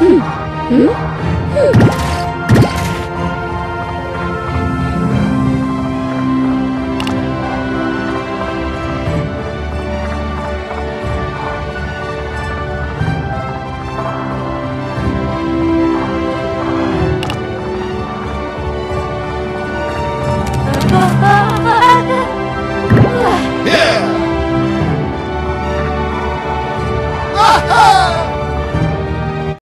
嗯。嗯。嗯。